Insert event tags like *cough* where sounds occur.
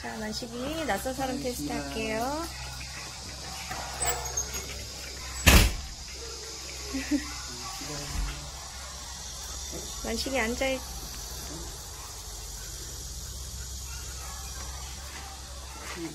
자, 만식이 낯선 사람 테스트 할게요. *laughs* 만식이 앉아있, 그리고